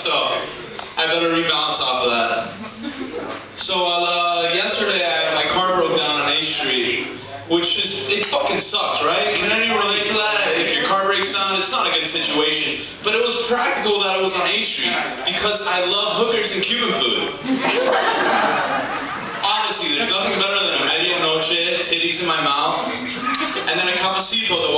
So I better rebalance off of that. So uh, yesterday, I, my car broke down on 8th Street, which is it fucking sucks, right? Can anyone relate to that? If your car breaks down, it's not a good situation. But it was practical that it was on 8th Street because I love hookers and Cuban food. Honestly, there's nothing better than a medianoche, titties in my mouth, and then a cafecito to